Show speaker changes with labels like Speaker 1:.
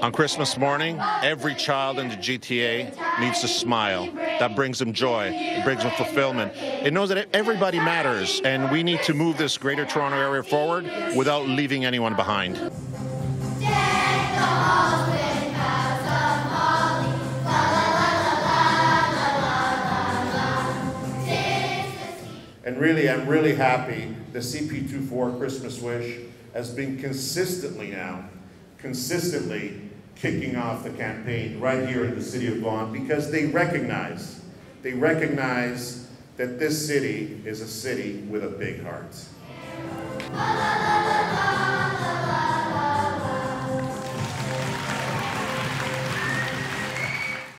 Speaker 1: On Christmas morning, every child in the GTA needs to smile. That brings them joy. It brings them fulfillment. It knows that everybody matters, and we need to move this Greater Toronto area forward without leaving anyone behind.
Speaker 2: And really, I'm really happy the CP24 Christmas Wish has been consistently now, consistently kicking off the campaign right here in the city of Vaughan because they recognize, they recognize that this city is a city with a big heart.